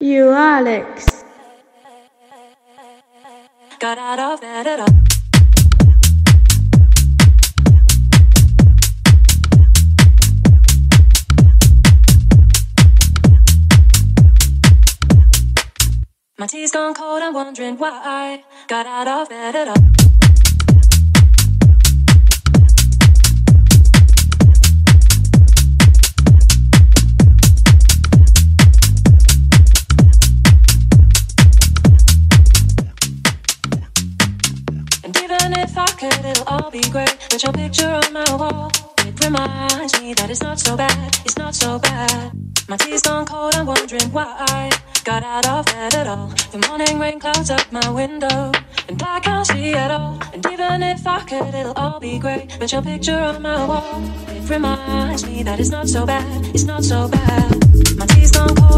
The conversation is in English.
You Alex. Got out of bed at all. My tea's gone cold, I'm wondering why I got out of bed at all. Could, it'll all be great. With your picture on my wall, it reminds me that it's not so bad, it's not so bad. My tea's gone cold, I'm wondering why I got out of bed at all. The morning rain clouds up my window, and I can't see at all. And even if I could, it'll all be great. With your picture on my wall, it reminds me that it's not so bad, it's not so bad. My tea's gone cold,